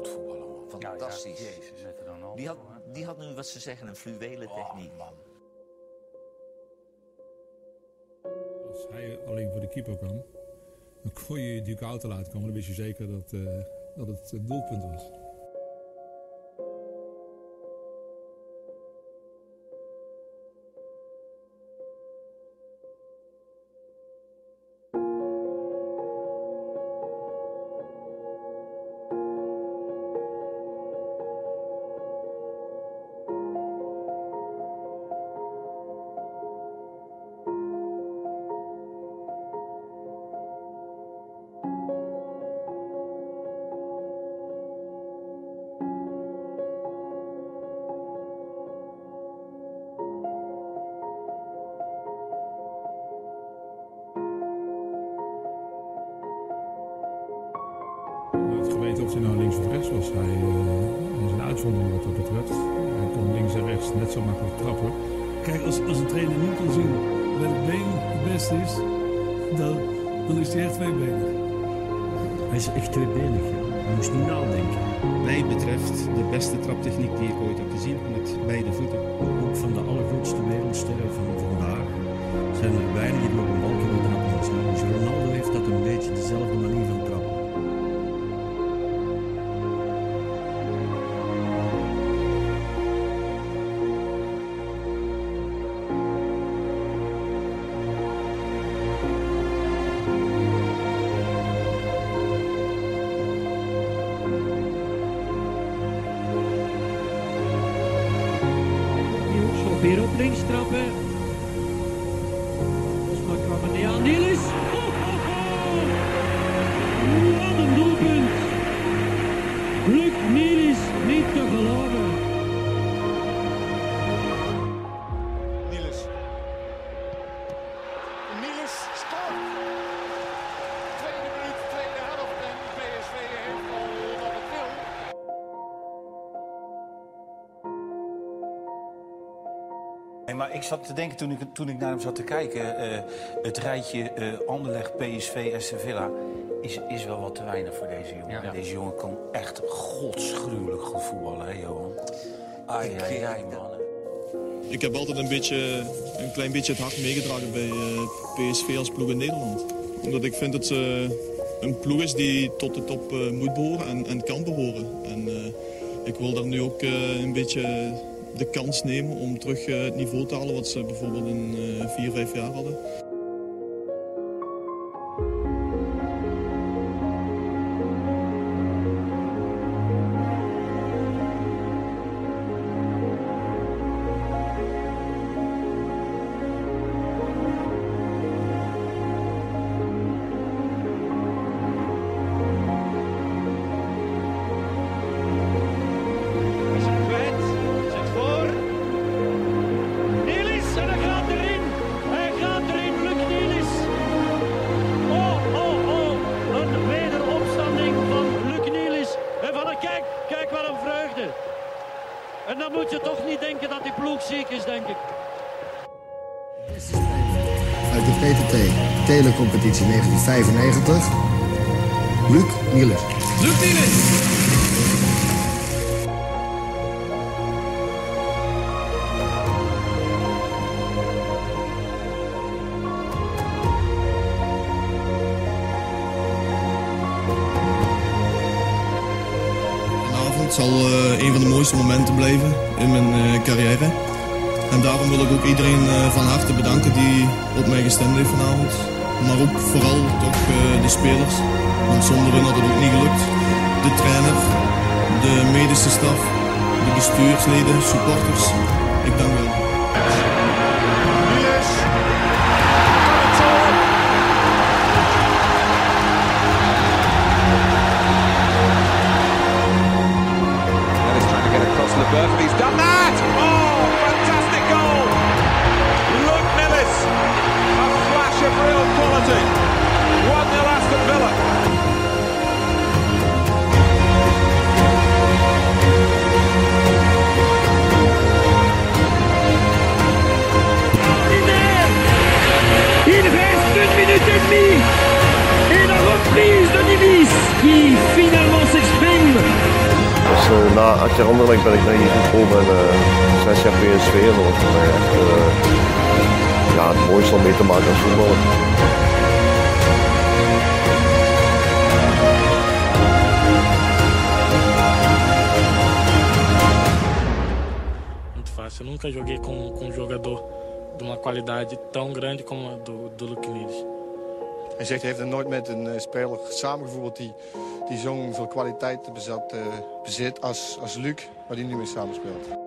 goed voetballen, man. Nou ja, Fantastisch. Jezus. Met Ronaldo, die, had, die had nu wat ze zeggen, een fluwelen techniek. Oh, man. Als hij alleen voor de keeper kwam, dan kon je natuurlijk auto laten komen. Dan wist je zeker dat, eh, dat het het doelpunt was. Geweten of hij nou links of rechts was. Hij eh, was een uitzondering wat dat betreft. Hij kon links en rechts net zo makkelijk trappen. Kijk, als, als een trainer niet kan zien welk been het beste is, dan, dan is hij echt tweebenig. Hij is echt tweebenig. Hij moest niet nadenken. mij betreft de beste traptechniek die ik ooit heb gezien met beide voeten. Ook van de allergrootste wereldsterren van vandaag zijn er weinigen die op een bal kunnen trappen als. Dus Ronaldo heeft dat een beetje dezelfde manier van trappen. Schop Nee, maar ik zat te denken toen ik, toen ik naar hem zat te kijken. eh, het rijtje eh Anderlecht, PSV en Sevilla is, is wel wat te weinig voor deze jongen. Deze jongen kan echt godsgruwelijk goed voetballen, hè Johan? Ai, ai, ai, man. Ik heb altijd een, beetje, een klein beetje het hart meegedragen bij eh, PSV als ploeg in Nederland. Omdat ik vind dat ze een ploeg is die tot de top eh, moet behoren en, en kan behoren. En eh, ik wil daar nu ook eh, een beetje de kans nemen om terug eh, het niveau te halen wat ze bijvoorbeeld in eh, vier, vijf jaar hadden. Dat die ploeg ziek is, denk ik. Uit de PTT Telecompetitie 1995. Luc Niels. Luc Niels! Vanavond zal eh, een van de mooiste momenten blijven in mijn eh, carrière. En daarom wil ik ook iedereen eh, van harte bedanken die op mij gestemd heeft vanavond. Maar ook vooral toch de spelers. Want zonder hen had het ook niet gelukt. De trainer, de medische staf, de bestuursleden, supporters. Ik dank wel. Qui finalement s'exprime uh, na jaar Anderlecht ben ik naar hier gekomen en uh, zes jaar PSV en dat was voor mij echt uh, ja, het mooiste om mee te maken als voetballer. Muito fácil. Eu nunca joguei com, com um jogador de uma qualidade tão grande como a do, do Luc Niels. Hij zegt hij heeft er nooit met een uh, speler samengevoerd die, die zo'n veel kwaliteit bezat, uh, bezit als, als Luc, waar hij nu mee samenspeelt.